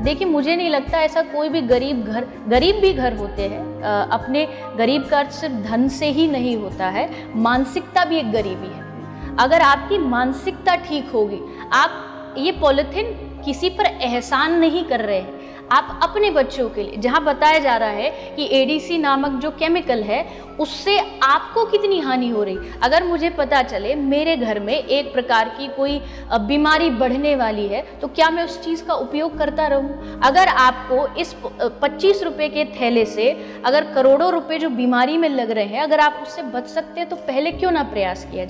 देखिए, मुझे नहीं लगता ऐसा कोई भी गरीब घर, गरीब भी घर होते हैं। अपने गरीब का अर्थ सिर्फ़ धन से ही नहीं होता है, मानसिकता भी एक गरीबी है। अगर आपकी मानसिकता ठीक होगी, आप ये पॉलिथिन किसी पर एहसान नहीं कर रहे हैं आप अपने बच्चों के लिए, जहाँ बताया जा रहा है कि एडीसी नामक जो केमिकल है, उससे आपको कितनी हानि हो रही? अगर मुझे पता चले, मेरे घर में एक प्रकार की कोई बीमारी बढ़ने वाली है तो क्या मैं उस चीज़ का उपयोग करता रहूँ? अगर आपको इस पच्चीस रुपये के थैले से अगर करोड़ों रुपए जो बीमारी में लग रहे हैं, अगर आप उससे बच सकते हैं तो पहले क्यों ना प्रयास किया जाए?